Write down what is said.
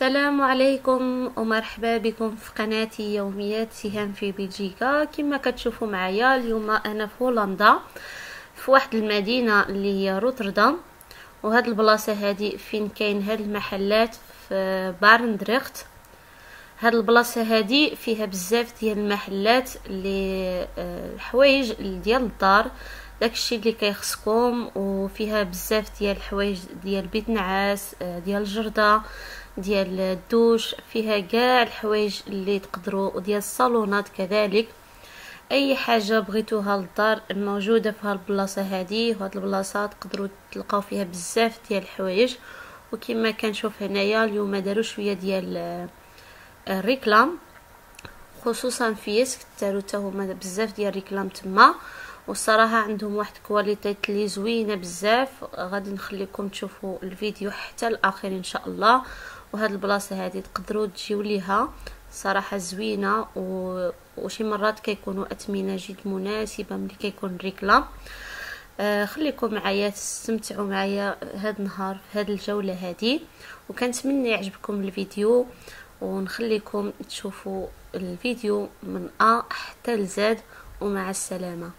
السلام عليكم ومرحبا بكم في قناتي يوميات سهام في بلجيكا. كما كتشوفوا معايا اليوم أنا في هولندا في واحد المدينة اللي هي روتردام. وهاد البلاصة هادي فين كاين هاد المحلات في بارندريخت. هاد البلاصة هادي فيها بزاف ديال المحلات اللي آه، الحوايج ديال الدار داكشي اللي كيخصكم. وفيها بزاف ديال الحوايج ديال بيت نعاس آه، ديال الجرده ديال الدوش فيها كاع الحوايج اللي تقدروا وديال الصالونات كذلك. أي حاجة بغيتوها للدار موجودة في هالبلاصه هذه وهاد البلاصة تقدروا تلقاو فيها بزاف ديال الحوايج. وكما كنشوف هنايا اليوم داروا شوية ديال آه، الريكلام. خصوصا في يسك داروا حتى هما بزاف ديال الريكلام تما. والصراحة عندهم واحد كواليتي لي زوينة بزاف. غادي نخليكم تشوفوا الفيديو حتى الآخر إن شاء الله. وهاد البلاصة هذه تقدروا تجيو ليها. صراحة زوينة و... وشي مرات كيكونوا اثمنه جد مناسبة ملي كيكون ريكلام آه خليكم معايا تستمتعوا معايا هاد النهار هاد الجولة هذه وكنتمنى يعجبكم الفيديو. ونخليكم تشوفوا الفيديو من أ حتى لزاد ومع السلامة.